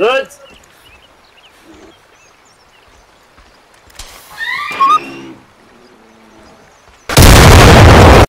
Good.